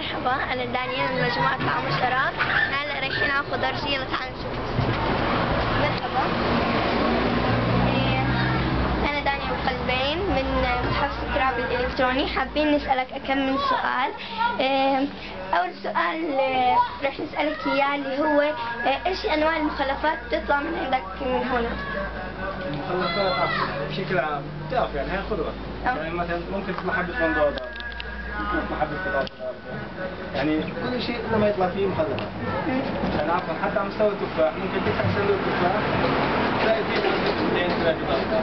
مرحبا أنا دانيال من مجموعة طعم وشراب. هلا رايحين ناخذ خضار لتعال تعالوا نشوف. مرحبا. إيه، أنا دانيال قلبين من متحف التراب الإلكتروني. حابين نسألك كم من سؤال. إيه، أول سؤال إيه، راح نسألك إياه اللي هو إيش أنواع المخلفات تطلع من عندك من هنا؟ المخلفات بشكل عام بتعرف يعني هي خضرة. آه. يعني مثلا ممكن تسمع حبة بندوره يعني كل شيء لما يطلع فيه مم. يعني عفوا حتى على مستوى التفاح ممكن تفتح صندوق التفاح تلاقي فيه اثنين بطاطا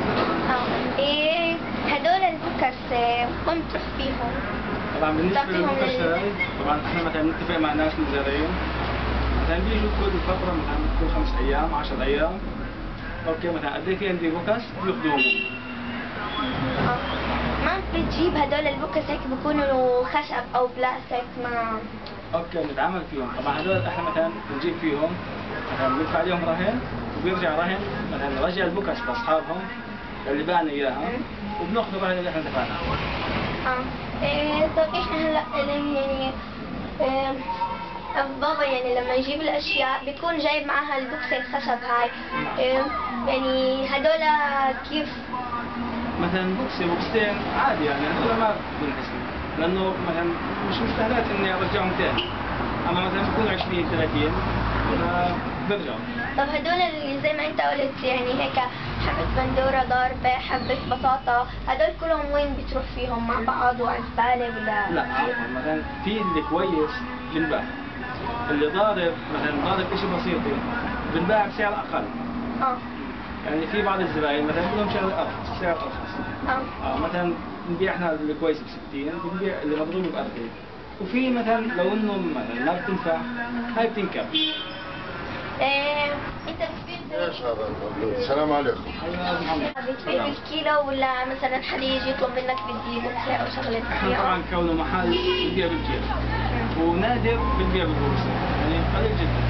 آه. إيه هدول ال box إيه، وين بتروح فيهم؟ طبعا بالنسبة تعطيهم لل box طبعا إحنا مثلا نتفق مع ناس مزارعين مثلا بيجوا كل فترة مثلا كل خمس أيام 10 أيام okay مثلا قد إيه في عندي box بياخذوهم بتجيب هدول البوكس هيك بيكونوا خشب أو بلاستيك ما okay بنتعامل فيهم. طبعا هذول إحنا مثلا بنجيب فيهم مثلا بندفع عليهم رهن وبيرجع رهن مثلا نرجع ال box لأصحابهم اللي باعنا إياها وبناخذ الرهن اللي إحنا دفعناه. آه. إيه طب إحنا هلا اللي يعني إيه بابا يعني لما يجيب الأشياء بيكون جايب معاها ال box الخشب هاي. يعني هدول كيف؟ مثلا box بوكسين عادي يعني هذول ما بنحسن لأنه مثلا مش مستاهلات إني أرجعهم تاني. أما مثلا بكون 20 30 برجعوا طب هدول اللي زي ما أنت قلت يعني هيك حبة بندورة ضاربة حبة بطاطا هدول كلهم وين بتروح فيهم؟ مع بعض وعلى الزبالة ولا لا عفوا مثلا في اللي كويس بنباع اللي ضارب مثلا ضارب شيء بسيط بنباع بسعر أقل. آه. يعني في بعض الزباين مثلا بدهم سعر أرخص سعر أرخص. آه. آه مثلا بنبيع إحنا الكويس ب 60 بنبيع اللي مضروب ب 40 وفي مثلا لو إنه مثلا ما بتنفع هاي بتنكب. هذا السلام عليكم. بتبيع بالكيلو ولا مثلا حد يجي يطلب منك بدي أو شغلة إحنا؟ طبعا كونه محل بنبيع بالكيلو. ونادر بنبيع بالبوكس يعني قليل جدا.